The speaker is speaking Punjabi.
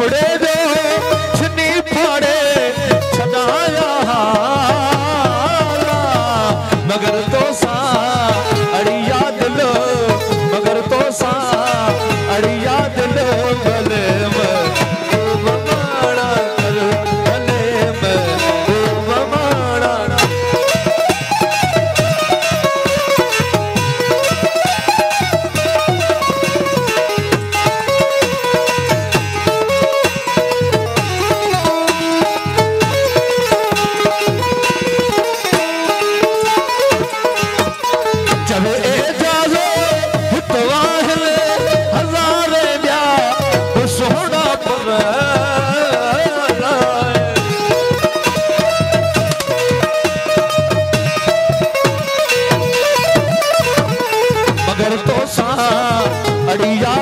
ڙي ڇي في ڇڏايا مگر تو سان اڙي ياد مگر تو سان ਅੜੀਆ